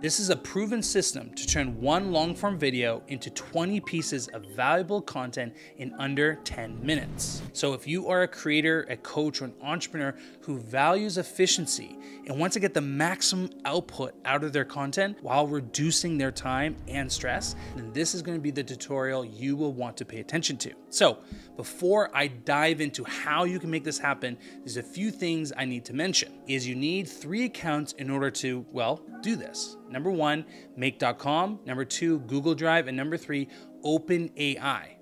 This is a proven system to turn one long form video into 20 pieces of valuable content in under 10 minutes. So, if you are a creator, a coach, or an entrepreneur who values efficiency and wants to get the maximum output out of their content while reducing their time and stress, then this is going to be the tutorial you will want to pay attention to. So, before I dive into how you can make this happen, there's a few things I need to mention. Is you need three accounts in order to, well, do this. Number one, make.com. Number two, Google Drive. And number three, OpenAI.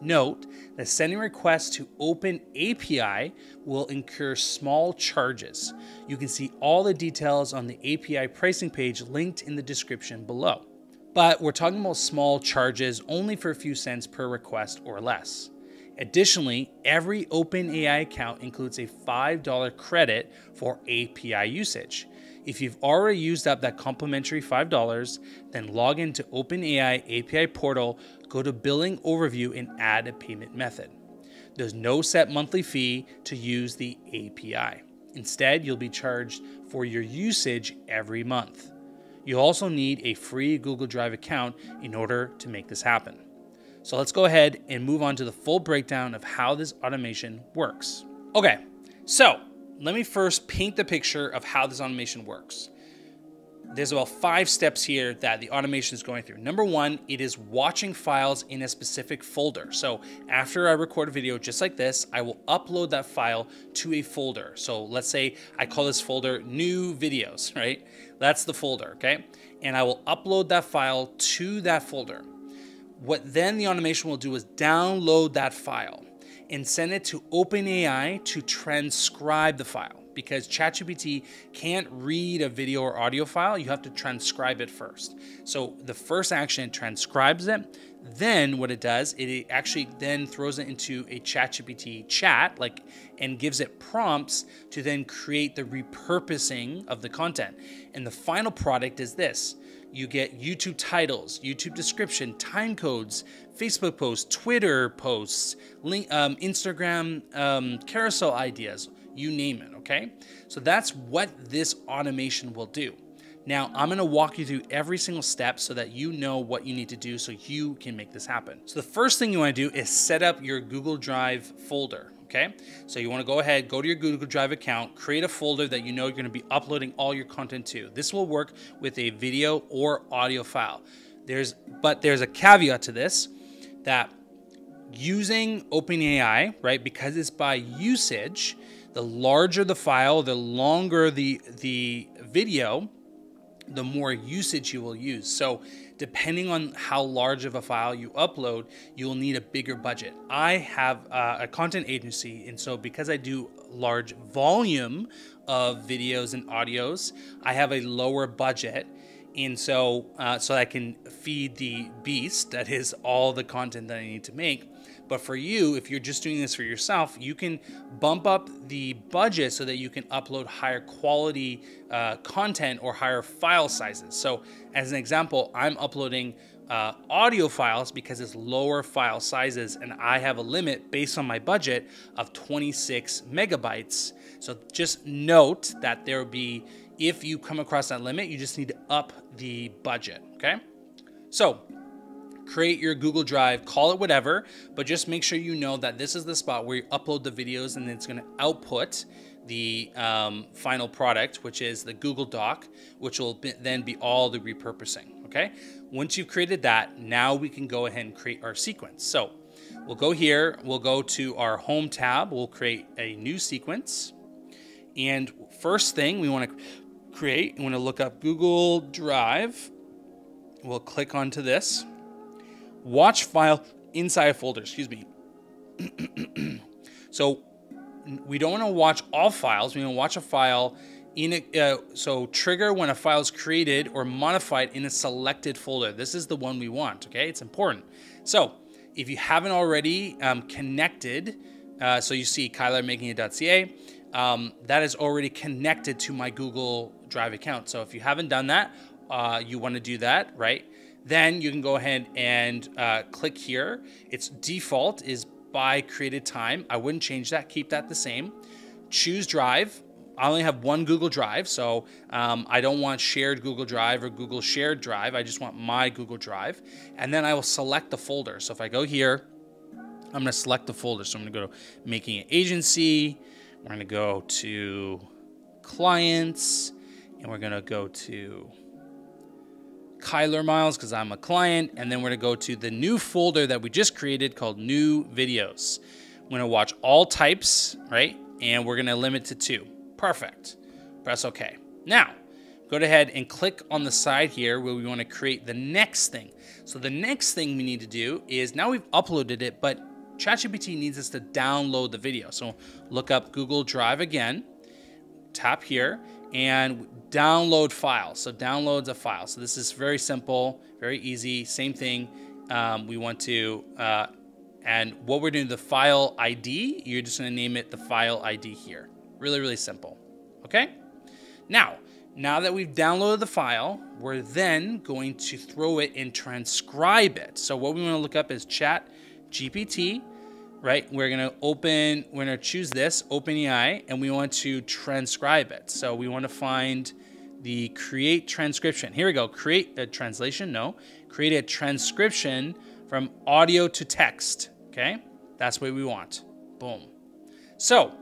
Note that sending requests to OpenAPI will incur small charges. You can see all the details on the API pricing page linked in the description below. But we're talking about small charges only for a few cents per request or less. Additionally, every OpenAI account includes a $5 credit for API usage. If you've already used up that complimentary $5, then log into OpenAI API portal, go to billing overview, and add a payment method. There's no set monthly fee to use the API. Instead, you'll be charged for your usage every month. You'll also need a free Google Drive account in order to make this happen. So let's go ahead and move on to the full breakdown of how this automation works. Okay, so let me first paint the picture of how this automation works. There's about five steps here that the automation is going through. Number one, it is watching files in a specific folder. So after I record a video just like this, I will upload that file to a folder. So let's say I call this folder new videos, right? That's the folder, okay? And I will upload that file to that folder. What then the automation will do is download that file and send it to OpenAI to transcribe the file because ChatGPT can't read a video or audio file. You have to transcribe it first. So the first action transcribes it. Then what it does, it actually then throws it into a ChatGPT chat, like, and gives it prompts to then create the repurposing of the content. And the final product is this you get YouTube titles, YouTube description, time codes, Facebook posts, Twitter posts, link, um, Instagram um, carousel ideas, you name it, okay? So that's what this automation will do. Now, I'm gonna walk you through every single step so that you know what you need to do so you can make this happen. So, the first thing you wanna do is set up your Google Drive folder okay? So you wanna go ahead, go to your Google Drive account, create a folder that you know you're gonna be uploading all your content to. This will work with a video or audio file. There's, but there's a caveat to this that using OpenAI, right, because it's by usage, the larger the file, the longer the, the video, the more usage you will use. So depending on how large of a file you upload, you will need a bigger budget. I have uh, a content agency, and so because I do large volume of videos and audios, I have a lower budget. And so, uh, so I can feed the beast that is all the content that I need to make. But for you, if you're just doing this for yourself, you can bump up the budget so that you can upload higher quality uh, content or higher file sizes. So, as an example, I'm uploading uh, audio files because it's lower file sizes, and I have a limit based on my budget of 26 megabytes. So, just note that there will be, if you come across that limit, you just need to up the budget, okay? So, create your Google Drive, call it whatever, but just make sure you know that this is the spot where you upload the videos and it's going to output the um, final product, which is the Google Doc, which will be, then be all the repurposing. Okay. Once you've created that, now we can go ahead and create our sequence. So we'll go here, we'll go to our home tab, we'll create a new sequence. And first thing we want to create, we want to look up Google Drive. We'll click onto this watch file inside a folder, excuse me. so we don't want to watch all files. We want to watch a file in a, uh, so trigger when a file is created or modified in a selected folder. This is the one we want, okay? It's important. So if you haven't already um, connected, uh, so you see kylermaking.ca, um, that is already connected to my Google Drive account. So if you haven't done that, uh, you want to do that, right? Then you can go ahead and uh, click here. Its default is by created time. I wouldn't change that, keep that the same. Choose drive. I only have one Google Drive, so um, I don't want shared Google Drive or Google Shared Drive. I just want my Google Drive. And then I will select the folder. So if I go here, I'm going to select the folder. So I'm going to go to Making an Agency. We're going to go to Clients, and we're going to go to Kyler Miles because I'm a client. And then we're going to go to the new folder that we just created called New Videos. I'm going to watch all types, right? And we're going to limit to two. Perfect. Press OK. Now, go ahead and click on the side here where we want to create the next thing. So the next thing we need to do is now we've uploaded it, but ChatGPT needs us to download the video. So look up Google Drive again, tap here, and download file. So downloads a file. So this is very simple, very easy. Same thing. Um, we want to, uh, and what we're doing, the file ID, you're just going to name it the file ID here. Really, really simple. Okay? Now, now that we've downloaded the file, we're then going to throw it and transcribe it. So what we want to look up is chat GPT, right? We're going to open, we're to choose this, OpenAI, and we want to transcribe it. So we want to find the create transcription. Here we go. Create a translation. No. Create a transcription from audio to text. Okay. That's what we want. Boom. So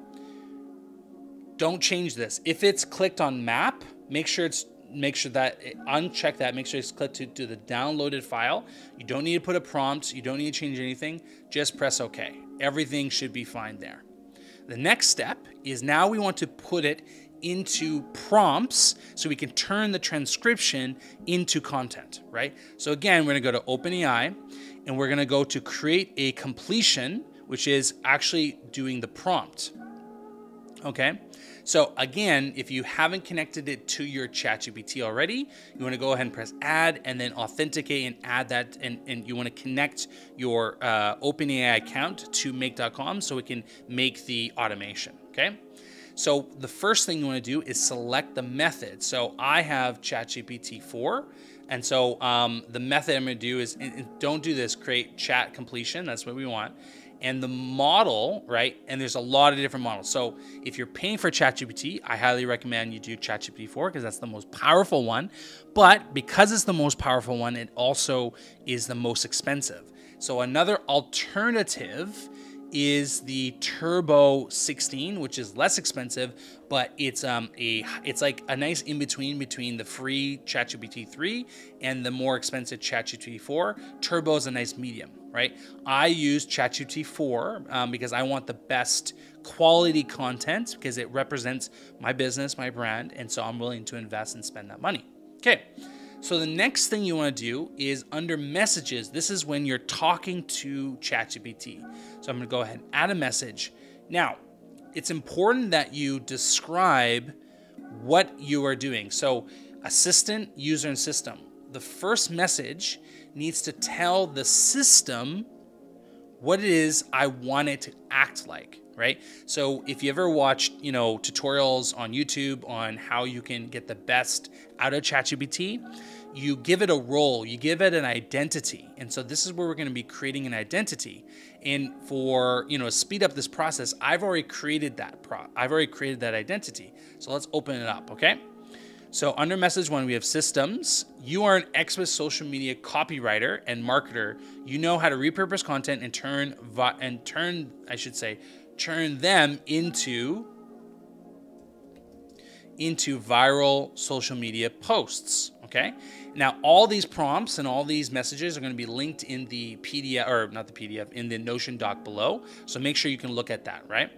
don't change this. If it's clicked on map, make sure it's make sure that uncheck that. Make sure it's clicked to, to the downloaded file. You don't need to put a prompt. You don't need to change anything. Just press OK. Everything should be fine there. The next step is now we want to put it into prompts so we can turn the transcription into content, right? So again, we're gonna go to OpenAI and we're gonna go to create a completion, which is actually doing the prompt. Okay, so again, if you haven't connected it to your ChatGPT already, you want to go ahead and press add and then authenticate and add that. And, and you want to connect your uh, OpenAI account to make.com so it can make the automation. Okay. So the first thing you want to do is select the method. So I have ChatGPT 4. And so um, the method I'm going to do is, don't do this, create chat completion. That's what we want and the model, right? And there's a lot of different models. So if you're paying for ChatGPT, I highly recommend you do ChatGPT 4 because that's the most powerful one. But because it's the most powerful one, it also is the most expensive. So another alternative is the Turbo 16, which is less expensive, but it's um a it's like a nice in between between the free ChatGPT 3 and the more expensive ChatGPT 4. Turbo is a nice medium right? I use ChatGPT 4 um, because I want the best quality content because it represents my business, my brand, and so I'm willing to invest and spend that money. Okay, so the next thing you want to do is under messages. This is when you're talking to ChatGPT. So I'm going to go ahead and add a message. Now, it's important that you describe what you are doing. So, assistant, user, and system. The first message needs to tell the system what it is I want it to act like, right? So if you ever watched, you know, tutorials on YouTube on how you can get the best out of ChatGPT, you give it a role, you give it an identity. And so this is where we're going to be creating an identity. And for, you know, speed up this process, I've already created that pro I've already created that identity. So let's open it up, okay? So under message one, we have systems. You are an expert social media copywriter and marketer. You know how to repurpose content and turn and turn, I should say, turn them into into viral social media posts. Okay. Now, all these prompts and all these messages are going to be linked in the PDF, or not the PDF, in the Notion doc below. So make sure you can look at that, right?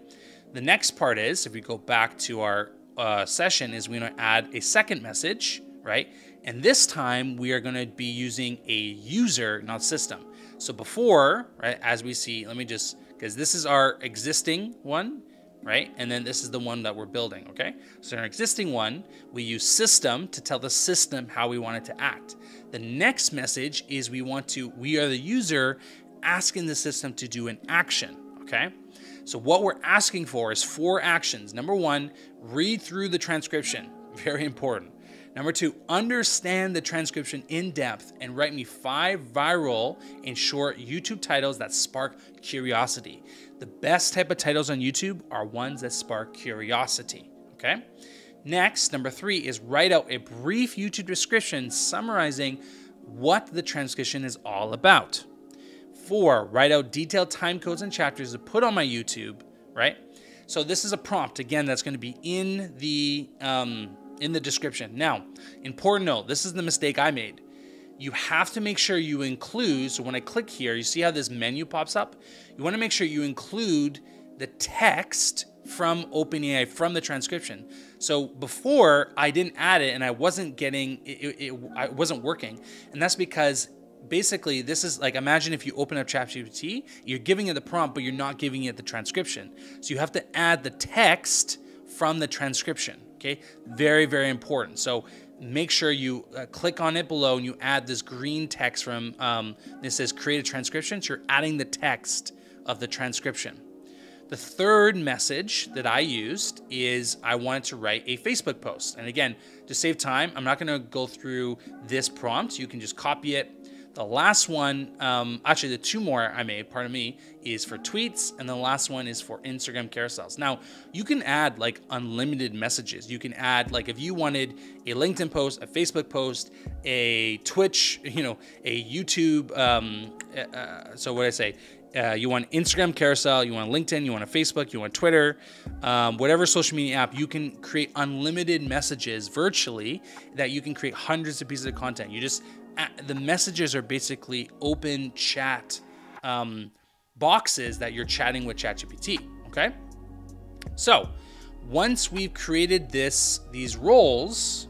The next part is if we go back to our uh, session is we're going to add a second message, right? And this time we are going to be using a user, not system. So before, right, as we see, let me just, because this is our existing one, right? And then this is the one that we're building, okay? So in our existing one, we use system to tell the system how we want it to act. The next message is we want to, we are the user asking the system to do an action, okay? So what we're asking for is four actions. Number one, read through the transcription. Very important. Number two, understand the transcription in depth and write me five viral and short YouTube titles that spark curiosity. The best type of titles on YouTube are ones that spark curiosity. Okay. Next, number three is write out a brief YouTube description summarizing what the transcription is all about. Four, write out detailed time codes and chapters to put on my YouTube, right? So this is a prompt again that's going to be in the um, in the description. Now, important note: this is the mistake I made. You have to make sure you include. So when I click here, you see how this menu pops up. You want to make sure you include the text from OpenAI from the transcription. So before I didn't add it and I wasn't getting it, it, it I wasn't working, and that's because basically this is like imagine if you open up ChatGPT, you're giving it the prompt, but you're not giving it the transcription. So you have to add the text from the transcription. Okay, very very important. So make sure you uh, click on it below and you add this green text from um, this says create a transcription. So you're adding the text of the transcription. The third message that I used is I wanted to write a Facebook post. And again, to save time, I'm not going to go through this prompt. You can just copy it the last one, um, actually, the two more I made, pardon me, is for tweets, and the last one is for Instagram carousels. Now, you can add like unlimited messages. You can add, like, if you wanted a LinkedIn post, a Facebook post, a Twitch, you know, a YouTube, um, uh, uh so what I say, uh, you want Instagram carousel, you want LinkedIn, you want a Facebook, you want Twitter, um, whatever social media app, you can create unlimited messages virtually that you can create hundreds of pieces of content. You just the messages are basically open chat um, boxes that you're chatting with ChatGPT. Okay, so once we've created this these roles,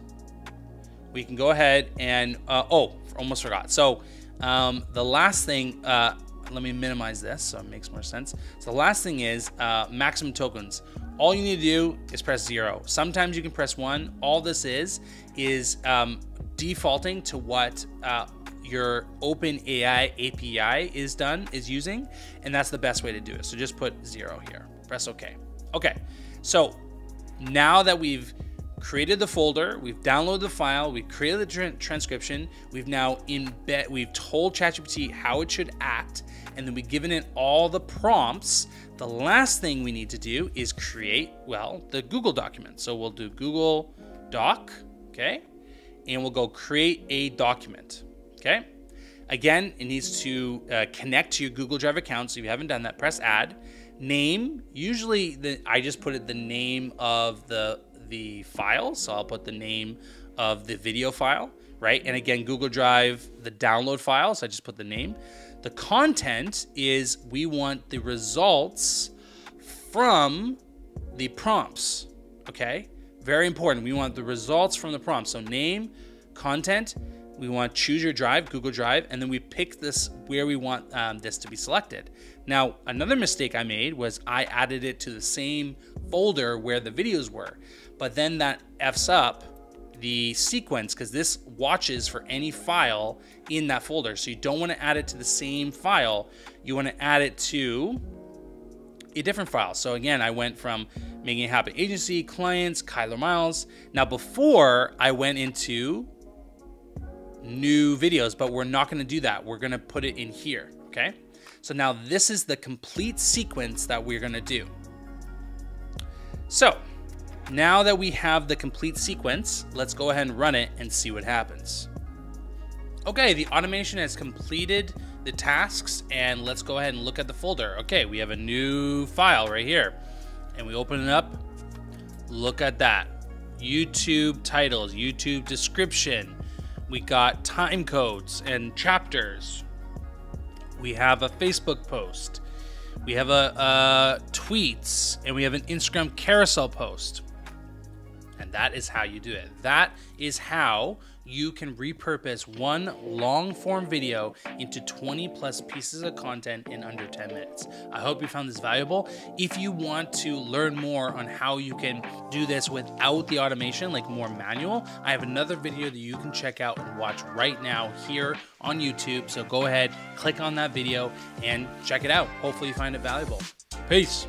we can go ahead and uh, oh, almost forgot. So um, the last thing. Uh, let me minimize this so it makes more sense. So the last thing is uh, maximum tokens. All you need to do is press zero. Sometimes you can press one. All this is is um, defaulting to what uh, your OpenAI API is done, is using, and that's the best way to do it. So just put zero here, press OK. Okay, so now that we've created the folder, we've downloaded the file, we've created the tra transcription, we've now embed, we've told ChatGPT how it should act, and then we've given it all the prompts. The last thing we need to do is create, well, the Google document. So we'll do Google Doc, okay? And we'll go create a document. Okay. Again, it needs to uh, connect to your Google Drive account. So if you haven't done that, press add. Name, usually the, I just put it the name of the, the file. So I'll put the name of the video file, right? And again, Google Drive, the download file. So I just put the name. The content is we want the results from the prompts, okay? Very important. We want the results from the prompt. So name, content, we want choose your drive, Google Drive, and then we pick this where we want um, this to be selected. Now, another mistake I made was I added it to the same folder where the videos were, but then that F's up the sequence because this watches for any file in that folder. So you don't want to add it to the same file. You want to add it to a different file. So again, I went from making it happen agency, clients, Kyler Miles. Now before I went into new videos, but we're not gonna do that. We're gonna put it in here, okay? So now this is the complete sequence that we're gonna do. So now that we have the complete sequence, let's go ahead and run it and see what happens. Okay, the automation has completed the tasks and let's go ahead and look at the folder. Okay, we have a new file right here and we open it up. Look at that. YouTube titles, YouTube description. We got time codes and chapters. We have a Facebook post. We have a, a tweets and we have an Instagram carousel post. And that is how you do it. That is how you can repurpose one long form video into 20 plus pieces of content in under 10 minutes. I hope you found this valuable. If you want to learn more on how you can do this without the automation, like more manual, I have another video that you can check out and watch right now here on YouTube. So go ahead, click on that video and check it out. Hopefully you find it valuable. Peace.